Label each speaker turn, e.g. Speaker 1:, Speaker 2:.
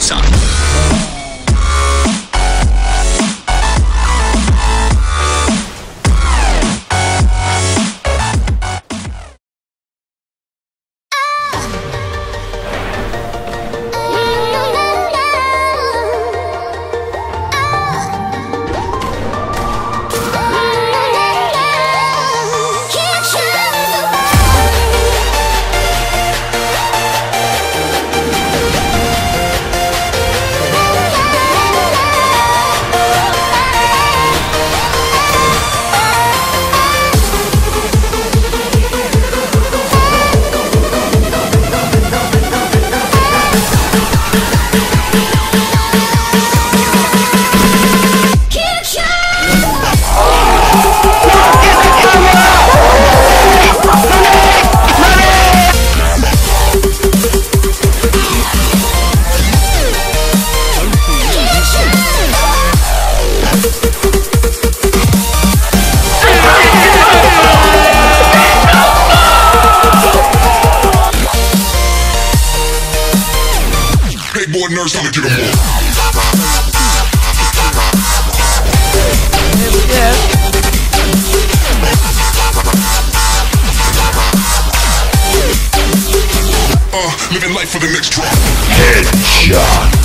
Speaker 1: son.
Speaker 2: 'Em all. Uh, living life for the next drop.
Speaker 3: Headshot.